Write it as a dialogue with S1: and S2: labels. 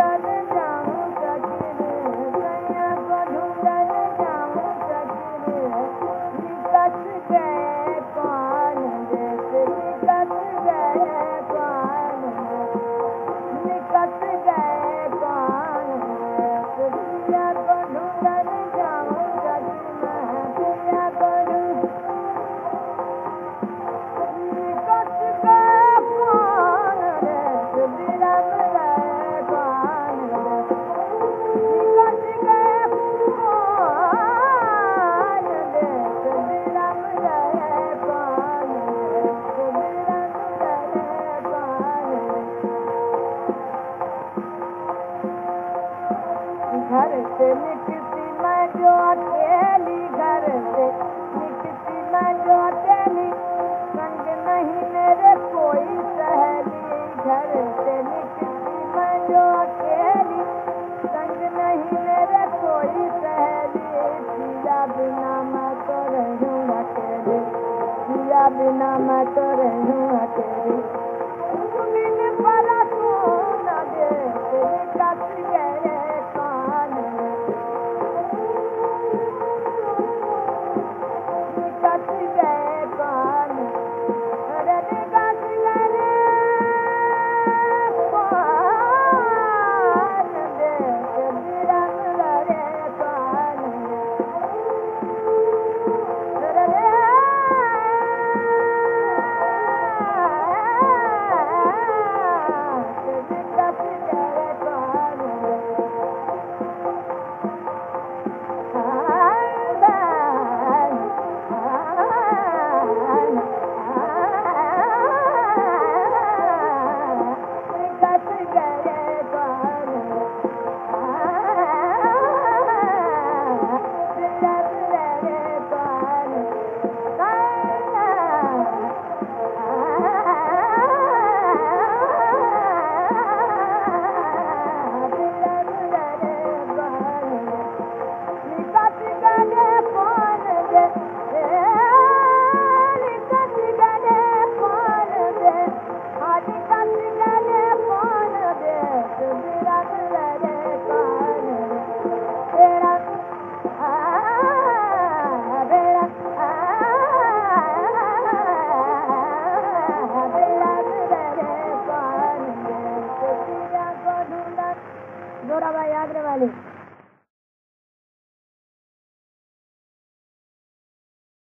S1: da da घर से निकती मैं जो अकेली घर से निकती मैं जो अकेली। संग नहीं मेरे कोई सहेली, घर से निकती मैं जो अकेली। संग नहीं मेरे कोई सहेली बिना मैं तो रहूँ अकेले। बिना मैं तो रहूँ अकेले। पूरा रवा ले।